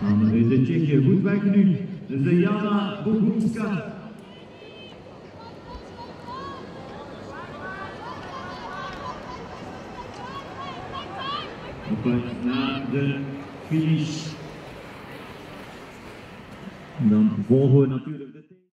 Dan is de Tsjechië goed weg nu. De Jana Bogunska. Op weg naar de finish. Dan volgen we natuurlijk de